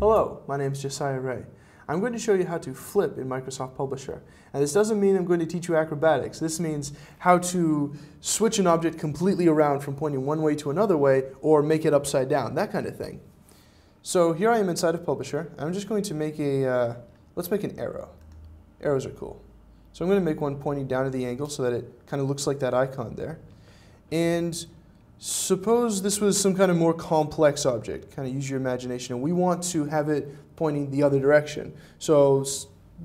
Hello, my name is Josiah Rea. I'm going to show you how to flip in Microsoft Publisher. And this doesn't mean I'm going to teach you acrobatics. This means how to switch an object completely around from pointing one way to another way or make it upside down, that kind of thing. So here I am inside of Publisher. I'm just going to make a, uh, let's make an arrow. Arrows are cool. So I'm going to make one pointing down at the angle so that it kind of looks like that icon there. And Suppose this was some kind of more complex object, kind of use your imagination, and we want to have it pointing the other direction. So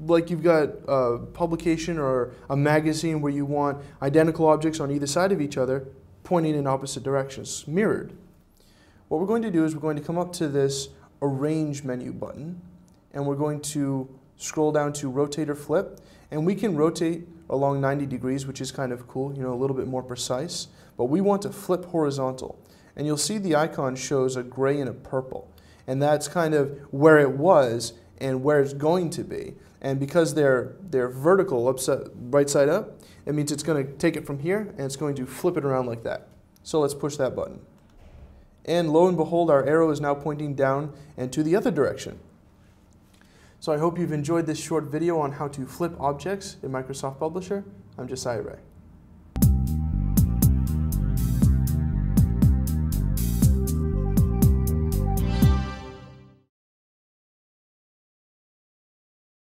like you've got a publication or a magazine where you want identical objects on either side of each other pointing in opposite directions, mirrored. What we're going to do is we're going to come up to this Arrange menu button, and we're going to scroll down to Rotate or Flip, and we can rotate along 90 degrees, which is kind of cool, you know, a little bit more precise. But we want to flip horizontal. And you'll see the icon shows a gray and a purple. And that's kind of where it was and where it's going to be. And because they're, they're vertical, upside, right side up, it means it's going to take it from here and it's going to flip it around like that. So let's push that button. And lo and behold, our arrow is now pointing down and to the other direction. So I hope you've enjoyed this short video on how to flip objects in Microsoft Publisher. I'm Josiah Rea.